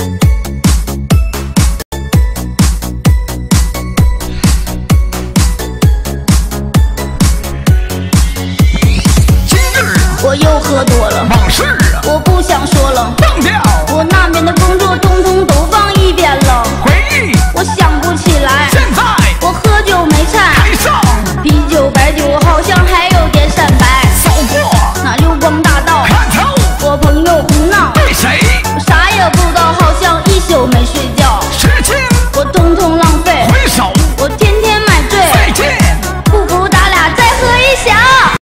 今日我又喝多了，往事我不想说了，忘掉。我那边的工作通通都放一边了，回忆。我想不起来，现在。我喝酒没菜，台上。啤酒白酒好像还有点闪白，走过那六光大道，看透我朋友胡闹，对谁？